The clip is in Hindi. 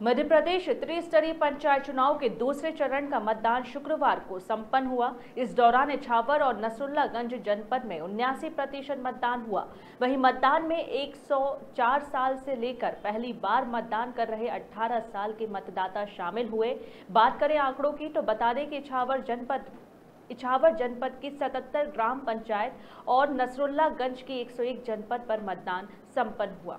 मध्य प्रदेश त्रिस्तरीय पंचायत चुनाव के दूसरे चरण का मतदान शुक्रवार को संपन्न हुआ। इस दौरान इछावर और नसरुल्लागंज जनपद में उन्यासी प्रतिशत मतदान हुआ। वहीं मतदान में 104 साल से लेकर पहली बार मतदान कर रहे 18 साल के मतदाता शामिल हुए। बात करें आंकड़ों की तो बता दें कि इछावर जनपद इछावर जनपद की 77 ग्राम पंचायत और नसरुल्लागंज की 101 जनपद पर मतदान संपन्न हुआ।